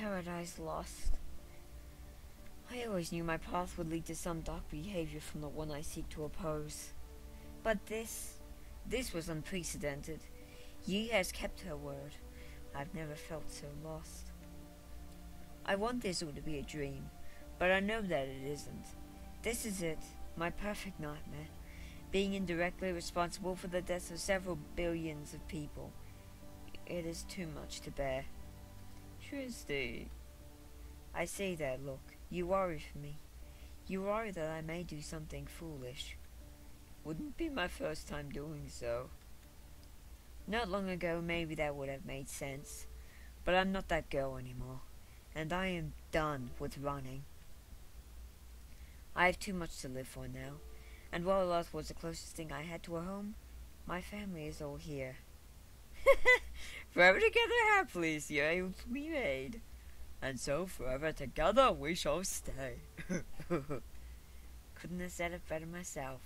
paradise lost. I always knew my path would lead to some dark behavior from the one I seek to oppose. But this, this was unprecedented. Yi has kept her word. I've never felt so lost. I want this all to be a dream, but I know that it isn't. This is it, my perfect nightmare. Being indirectly responsible for the deaths of several billions of people. It is too much to bear. Tristy. I say that, look. You worry for me. You worry that I may do something foolish. Wouldn't be my first time doing so. Not long ago, maybe that would have made sense. But I'm not that girl anymore. And I am done with running. I have too much to live for now. And while Earth was the closest thing I had to a home, my family is all here. forever together happily is the aim be made. And so forever together we shall stay. Couldn't have said it better myself.